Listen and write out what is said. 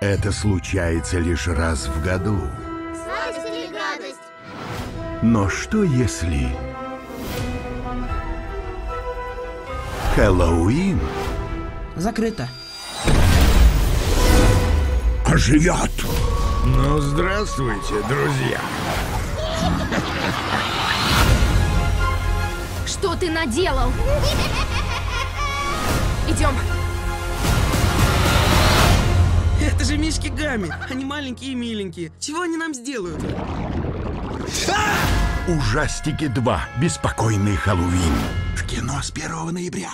Это случается лишь раз в году. Сладость или гадость? Но что если... Хэллоуин Закрыто. оживет. Ну, здравствуйте, друзья. Что ты наделал? Идем. Же мишки Гамми. Они маленькие и миленькие. Чего они нам сделают? Ужастики 2. Беспокойный Хэллоуин. В кино с 1 ноября.